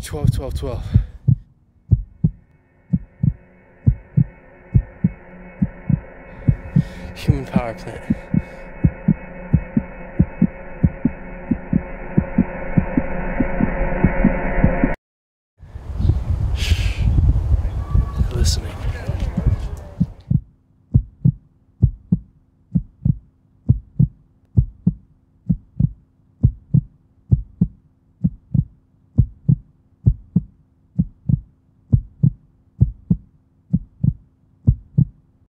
12, 12, 12. Human power plant.